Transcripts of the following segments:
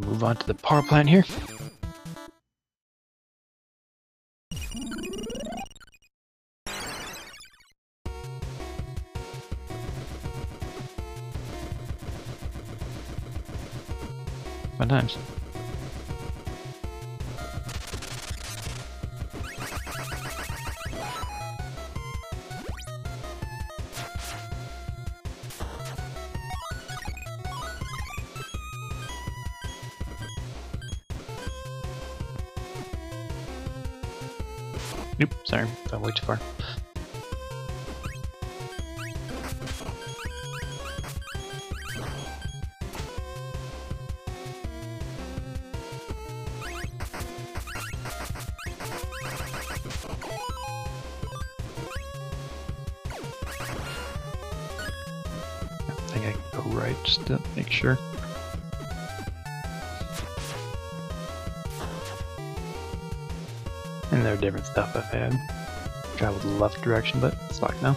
Move on to the power plant here. Times. Nope, sorry, I way too far. I think I can go right just to make sure. And there are different stuff I've had. Traveled the left direction, but it's locked now.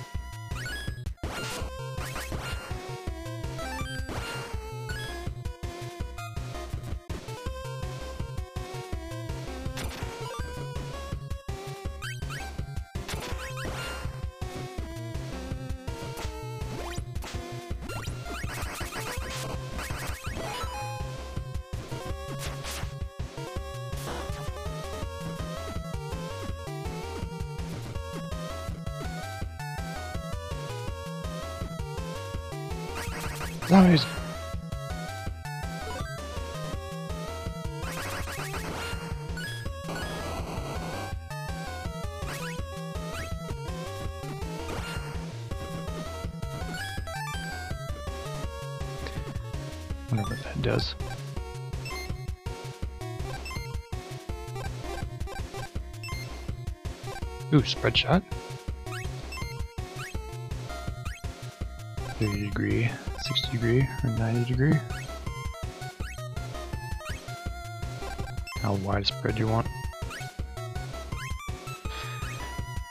Zombies! Whatever that does. Ooh, spread shot. 30 degree, 60 degree, or 90 degree. How widespread you want.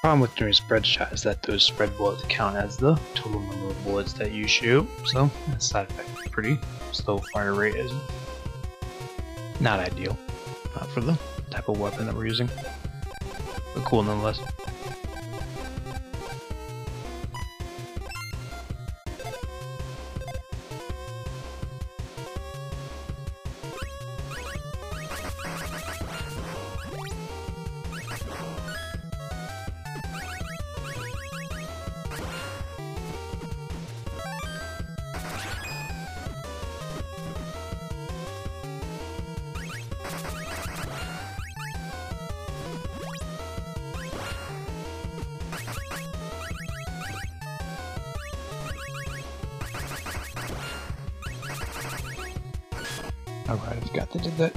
Problem with doing spread shot is that those spread bullets count as the total number of bullets that you shoot, so that side effect is pretty slow fire rate is not ideal. Not for the type of weapon that we're using. But cool nonetheless. Alright, I've got to do that.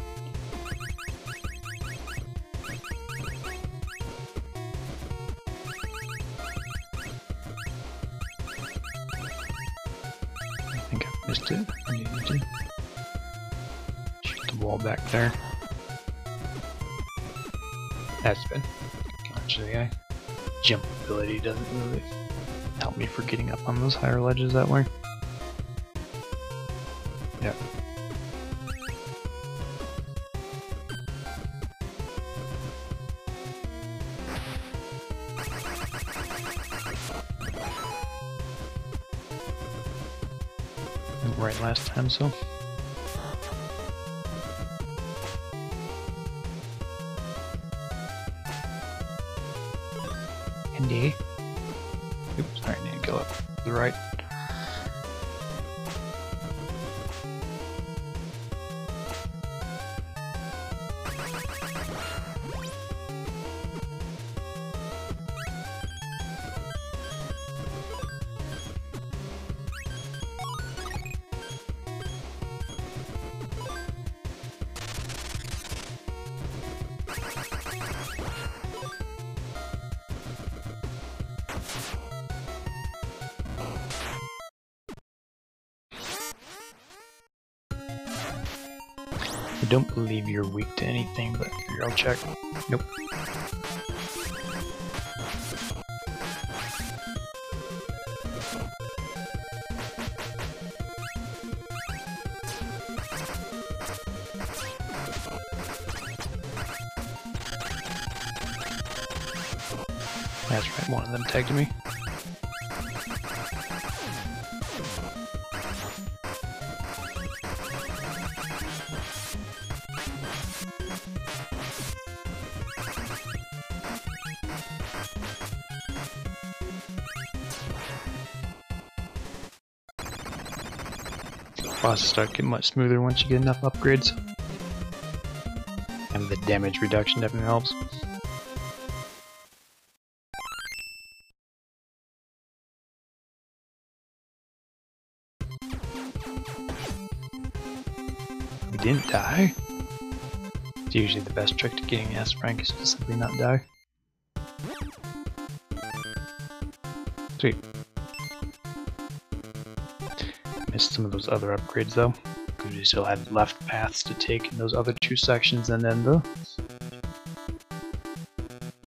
I think I missed it. I needed to shoot the wall back there. That's been actually I jump ability doesn't really help me for getting up on those higher ledges that way. Yep. Right last time, so. Indy. Oops, I need to go up to the right. Don't believe you're weak to anything, but I'll check. Nope. That's right, one of them tagged me. Bosses start getting much smoother once you get enough upgrades. And the damage reduction definitely helps. We didn't die. Usually the best trick to getting S rank is to simply not die. Sweet. Missed some of those other upgrades though. We still had left paths to take in those other two sections and then the